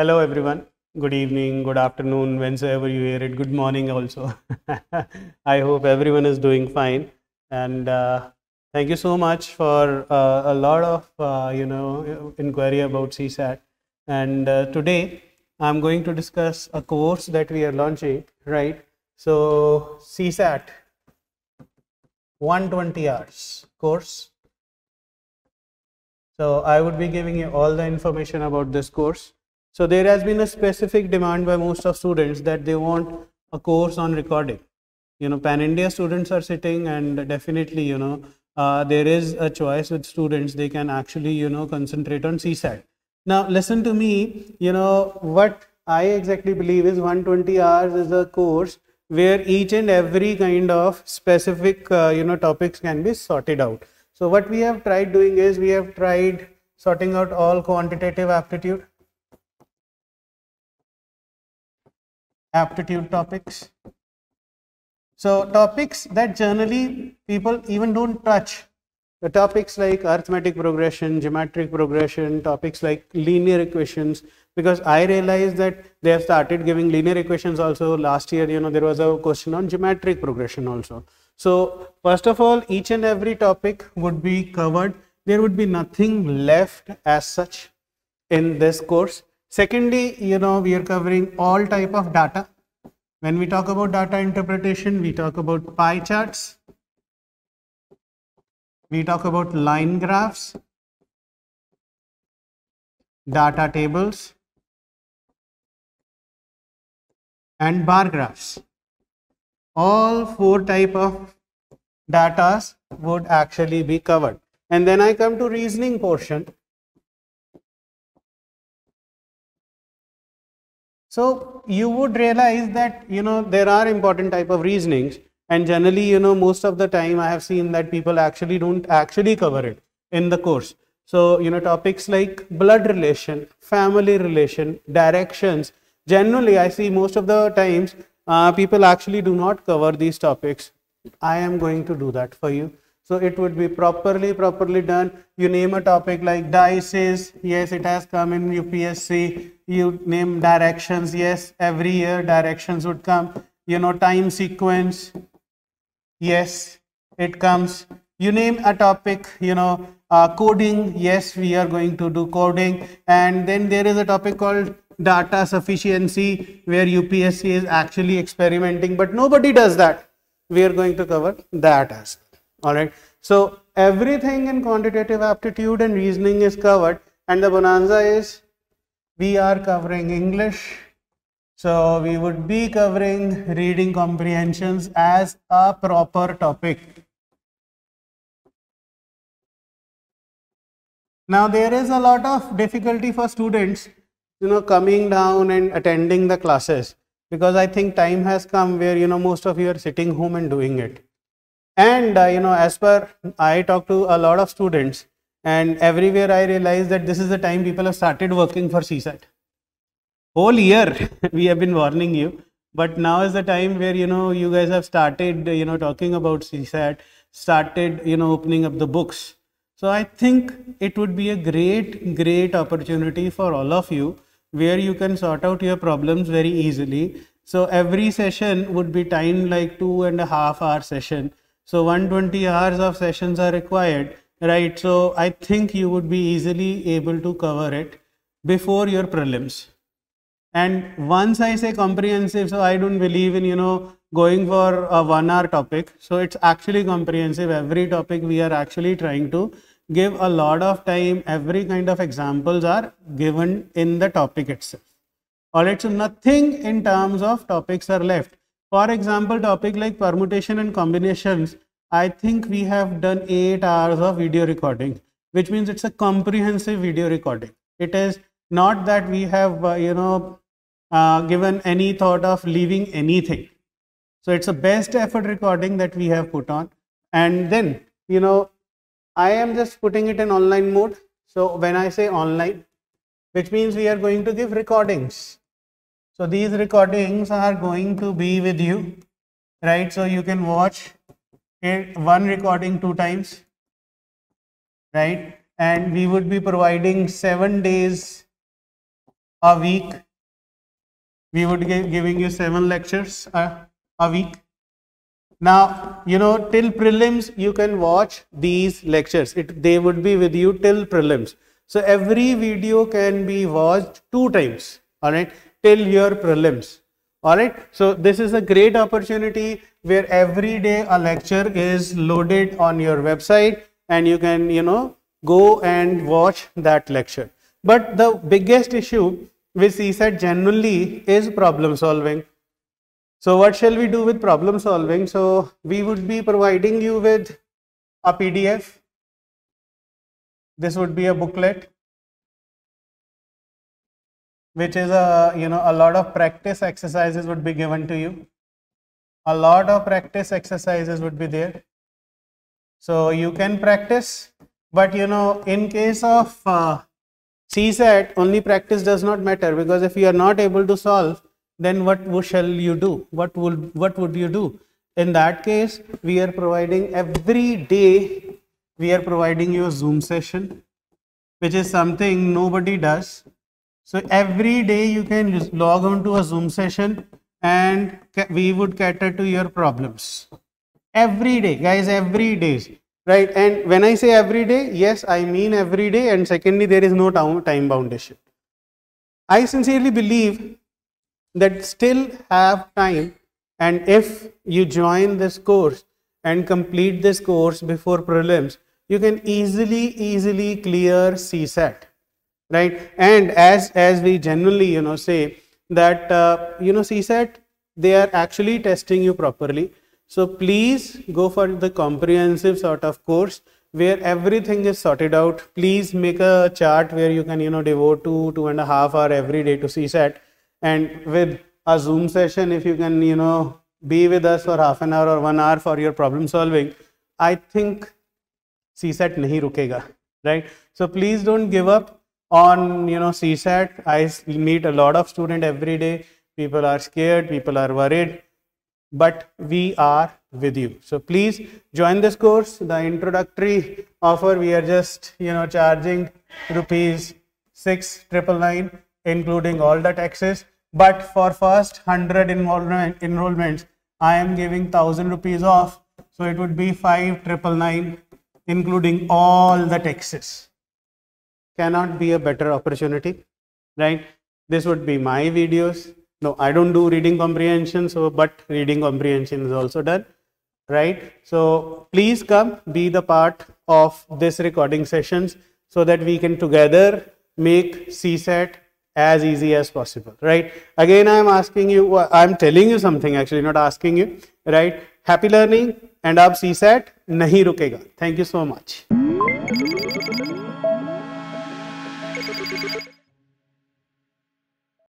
Hello, everyone. Good evening, good afternoon, whensoever you hear it. Good morning, also. I hope everyone is doing fine. And uh, thank you so much for uh, a lot of uh, you know inquiry about CSAT. And uh, today I'm going to discuss a course that we are launching. Right. So CSAT 120 hours course. So I would be giving you all the information about this course. So there has been a specific demand by most of students that they want a course on recording. You know, Pan India students are sitting and definitely, you know, uh, there is a choice with students. They can actually, you know, concentrate on CSAT. Now, listen to me, you know, what I exactly believe is 120 hours is a course where each and every kind of specific, uh, you know, topics can be sorted out. So what we have tried doing is we have tried sorting out all quantitative aptitude aptitude topics. So topics that generally people even don't touch. The topics like arithmetic progression, geometric progression, topics like linear equations, because I realized that they have started giving linear equations also last year, you know, there was a question on geometric progression also. So first of all, each and every topic would be covered. There would be nothing left as such in this course Secondly, you know, we are covering all type of data. When we talk about data interpretation, we talk about pie charts. We talk about line graphs, data tables, and bar graphs. All four type of data would actually be covered. And then I come to reasoning portion So you would realize that you know there are important type of reasonings and generally you know most of the time I have seen that people actually don't actually cover it in the course. So you know topics like blood relation, family relation, directions generally I see most of the times uh, people actually do not cover these topics. I am going to do that for you. So it would be properly, properly done. You name a topic like dices, yes, it has come in UPSC. You name directions, yes, every year directions would come. You know, time sequence, yes, it comes. You name a topic, you know, uh, coding, yes, we are going to do coding. And then there is a topic called data sufficiency where UPSC is actually experimenting, but nobody does that. We are going to cover that as all right so everything in quantitative aptitude and reasoning is covered and the bonanza is we are covering english so we would be covering reading comprehensions as a proper topic. Now there is a lot of difficulty for students you know coming down and attending the classes because i think time has come where you know most of you are sitting home and doing it. And uh, you know, as per I talk to a lot of students, and everywhere I realize that this is the time people have started working for CSAT. Whole year we have been warning you, but now is the time where you know you guys have started you know talking about CSAT, started you know opening up the books. So I think it would be a great, great opportunity for all of you where you can sort out your problems very easily. So every session would be timed like two and a half hour session so 120 hours of sessions are required, right? So I think you would be easily able to cover it before your prelims. And once I say comprehensive, so I don't believe in, you know, going for a one hour topic. So it's actually comprehensive. Every topic we are actually trying to give a lot of time. Every kind of examples are given in the topic itself. All right. So nothing in terms of topics are left. For example, topic like permutation and combinations, I think we have done 8 hours of video recording, which means it's a comprehensive video recording. It is not that we have, uh, you know, uh, given any thought of leaving anything. So it's a best effort recording that we have put on. And then, you know, I am just putting it in online mode. So when I say online, which means we are going to give recordings so these recordings are going to be with you, right? So you can watch one recording two times, right? And we would be providing seven days a week. We would be giving you seven lectures a, a week. Now, you know, till prelims, you can watch these lectures. It, they would be with you till prelims. So every video can be watched two times, all right, till your prelims. All right. So this is a great opportunity where every day a lecture is loaded on your website and you can, you know, go and watch that lecture. But the biggest issue with CSAT generally is problem solving. So what shall we do with problem solving? So we would be providing you with a PDF this would be a booklet which is a you know a lot of practice exercises would be given to you. A lot of practice exercises would be there. So you can practice but you know in case of uh, CSAT only practice does not matter because if you are not able to solve then what shall you do? What would what would you do? In that case we are providing every day we are providing you a Zoom session, which is something nobody does. So every day you can log on to a Zoom session and we would cater to your problems. Every day, guys, every day. Right. And when I say every day, yes, I mean every day. And secondly, there is no time bound issue. I sincerely believe that still have time and if you join this course and complete this course before prelims you can easily easily clear CSAT right? And as as we generally you know say that uh, you know CSAT they are actually testing you properly. So please go for the comprehensive sort of course where everything is sorted out. Please make a chart where you can you know devote two two and a half hour every day to CSAT and with a zoom session if you can you know be with us for half an hour or one hour for your problem solving I think CSAT nahi rukega, right? So please don't give up on you know CSAT. I meet a lot of student every day. People are scared, people are worried, but we are with you. So please join this course. The introductory offer we are just you know charging rupees six triple nine, including all the taxes. But for first hundred enrollment enrollments, I am giving thousand rupees off. So it would be five triple nine including all the taxes cannot be a better opportunity, right? This would be my videos. No, I don't do reading comprehension, so but reading comprehension is also done, right? So please come be the part of this recording sessions so that we can together make CSAT as easy as possible, right? Again, I'm asking you, I'm telling you something actually, not asking you, right? Happy learning and up CSAT nahi rukega. Thank you so much.